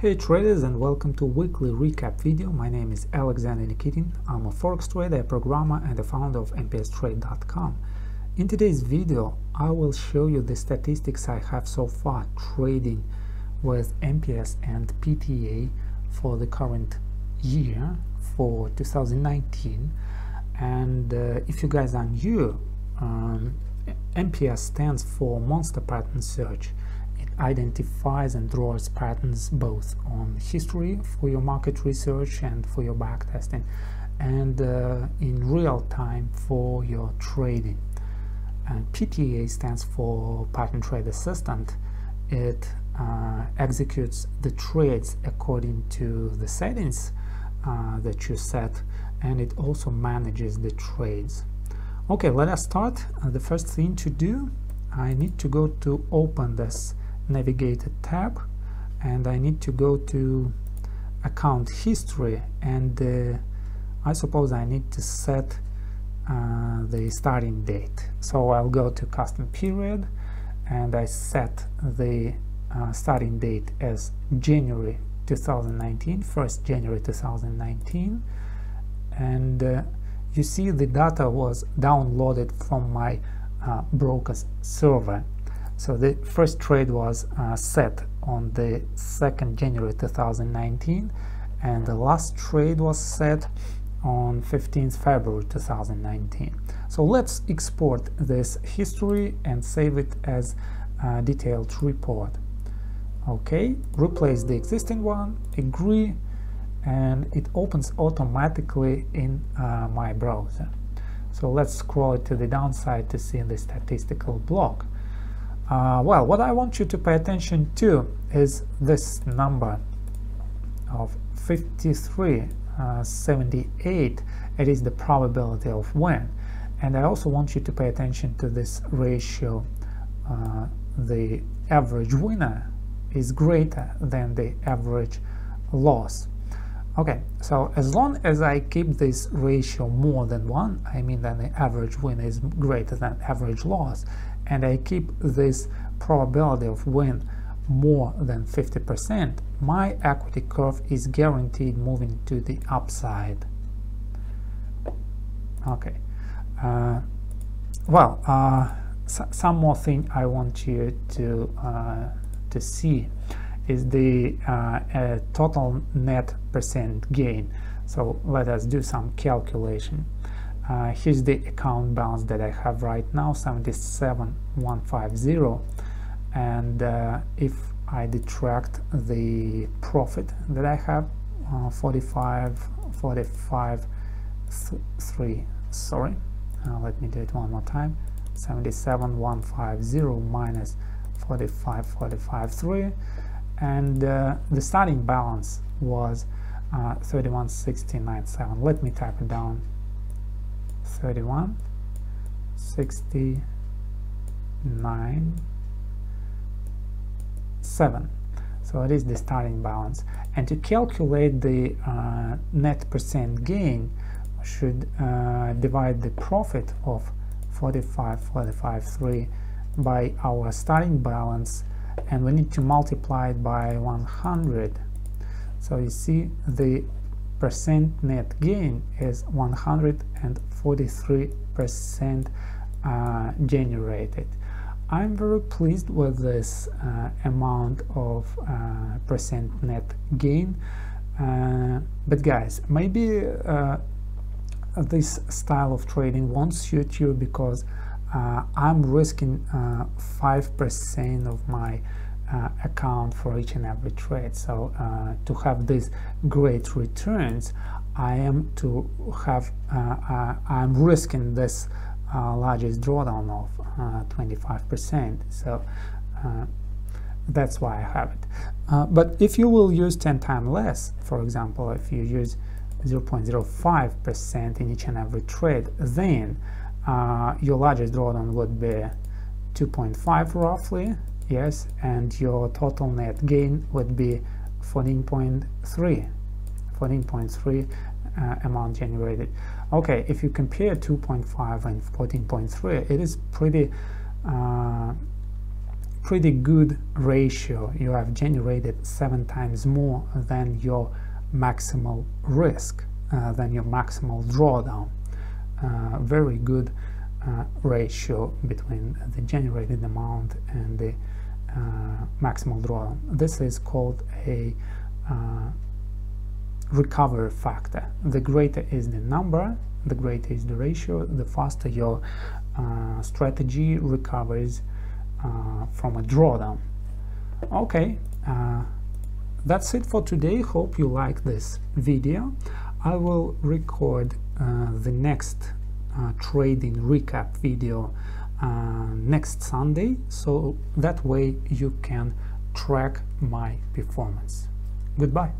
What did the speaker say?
Hey traders and welcome to weekly recap video. My name is Alexander Nikitin. I'm a forex trader, a programmer and the founder of mpstrade.com. In today's video, I will show you the statistics I have so far trading with MPS and PTA for the current year for 2019 and uh, if you guys are new um, MPS stands for Monster Pattern Search identifies and draws patterns both on history for your market research and for your backtesting and uh, in real time for your trading. And PTA stands for Pattern Trade Assistant. It uh, executes the trades according to the settings uh, that you set and it also manages the trades. Okay, let us start. Uh, the first thing to do, I need to go to open this navigated tab and I need to go to account history and uh, I suppose I need to set uh, the starting date. So I'll go to custom period and I set the uh, starting date as January 2019 1st January 2019 and uh, you see the data was downloaded from my uh, broker's server so the first trade was uh, set on the 2nd January 2019 and the last trade was set on 15th February 2019. So let's export this history and save it as a detailed report. Okay, replace the existing one, agree, and it opens automatically in uh, my browser. So let's scroll it to the downside to see the statistical block. Uh, well, what I want you to pay attention to is this number of 53, uh, 78. It is the probability of win. And I also want you to pay attention to this ratio. Uh, the average winner is greater than the average loss. Okay, so as long as I keep this ratio more than 1, I mean that the average win is greater than average loss, and I keep this probability of win more than 50%, my equity curve is guaranteed moving to the upside. Okay. Uh, well, uh, some more thing I want you to uh, to see is the uh, total net percent gain. So let us do some calculation. Uh, here's the account balance that I have right now 77150 and uh, if I detract the profit that I have uh, 45 45 th 3 sorry. Uh, let me do it one more time. 77150 minus 45 45 3 and uh, the starting balance was uh, 31697 let me type it down 31 69 7 so it is the starting balance. And to calculate the uh, net percent gain we should uh, divide the profit of 45 45 3 by our starting balance and we need to multiply it by 100 so you see the percent net gain is 143 percent uh, generated. I'm very pleased with this uh, amount of uh, percent net gain. Uh, but guys maybe uh, this style of trading won't suit you because uh, I'm risking 5% of my uh, account for each and every trade. So uh, to have these great returns, I am to have uh, uh I'm risking this uh, largest drawdown of 25%. Uh, so that's why I have it. but if you will use 10 times less, for example, if you use 0.05% in each and every trade, then your largest drawdown would be 2.5 roughly yes and your total net gain would be 14.3 14.3 uh, amount generated okay if you compare 2.5 and 14.3 it is pretty uh, pretty good ratio. You have generated seven times more than your maximal risk, uh, than your maximal drawdown. Uh, very good uh, ratio between the generated amount and the maximal drawdown. This is called a uh, recovery factor. The greater is the number, the greater is the ratio, the faster your uh, strategy recovers uh, from a drawdown. Okay, uh, that's it for today. Hope you like this video. I will record uh, the next uh, trading recap video uh, Uh, next Sunday so that way you can track my performance. Goodbye.